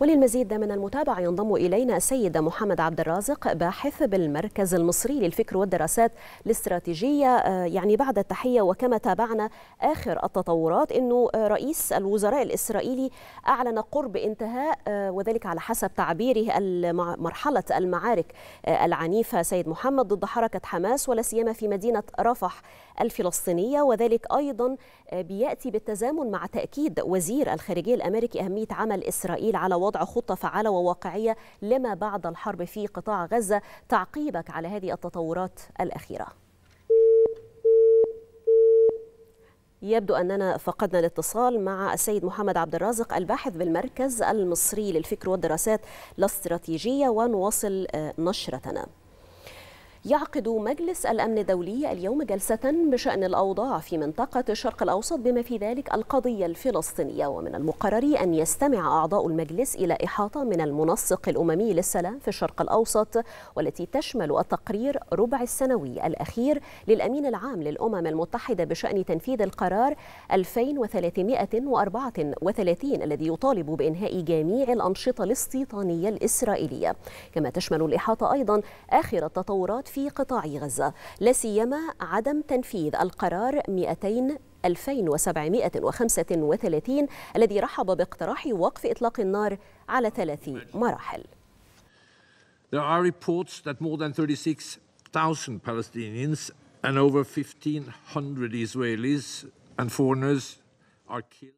وللمزيد من المتابعة ينضم إلينا السيد محمد عبد الرازق باحث بالمركز المصري للفكر والدراسات الاستراتيجية. يعني بعد التحية وكما تابعنا آخر التطورات أنه رئيس الوزراء الإسرائيلي أعلن قرب انتهاء وذلك على حسب تعبيره مرحلة المعارك العنيفة. سيد محمد ضد حركة حماس ولا سيما في مدينة رفح الفلسطينية. وذلك أيضا بيأتي بالتزامن مع تأكيد وزير الخارجية الأمريكي أهمية عمل إسرائيل على وضع خطة فعالة وواقعية لما بعد الحرب في قطاع غزة. تعقيبك على هذه التطورات الأخيرة. يبدو أننا فقدنا الاتصال مع السيد محمد عبد الرازق الباحث بالمركز المصري للفكر والدراسات الاستراتيجية ونواصل نشرتنا. يعقد مجلس الأمن الدولي اليوم جلسة بشأن الأوضاع في منطقة الشرق الأوسط بما في ذلك القضية الفلسطينية. ومن المقرر أن يستمع أعضاء المجلس إلى إحاطة من المنسق الأممي للسلام في الشرق الأوسط والتي تشمل التقرير ربع السنوي الأخير للأمين العام للأمم المتحدة بشأن تنفيذ القرار 2334 الذي يطالب بإنهاء جميع الأنشطة الاستيطانية الإسرائيلية. كما تشمل الإحاطة أيضا آخر التطورات في قطاع غزة لا سيما عدم تنفيذ القرار 200 2735 الذي رحب باقتراح وقف إطلاق النار على ثلاث مراحل There are reports that more than 36,000 Palestinians and over 1,500 Israelis and foreigners are killed.